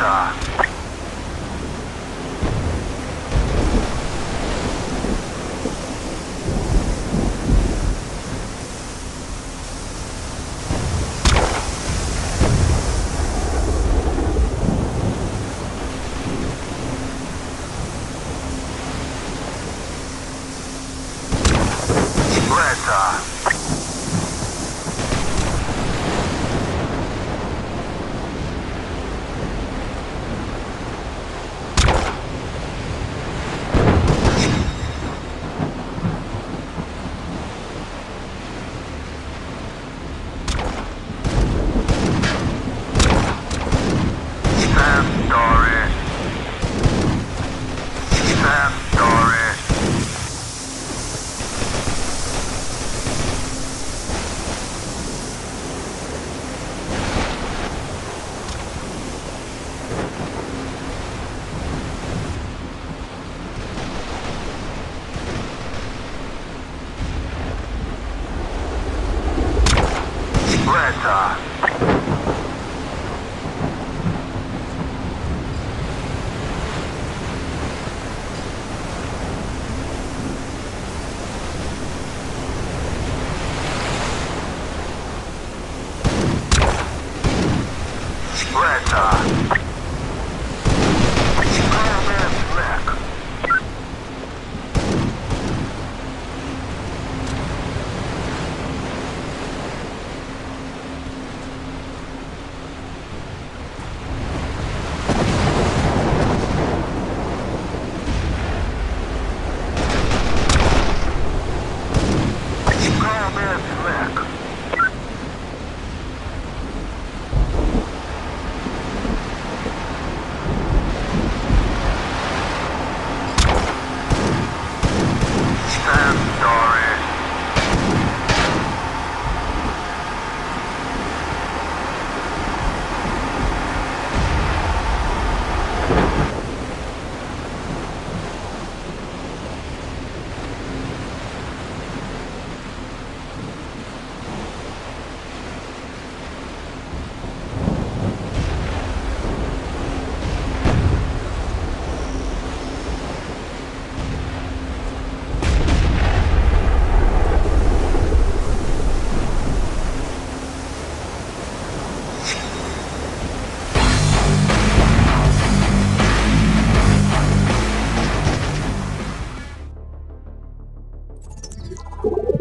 uh, Spreader. Spreader. Spider-Man's you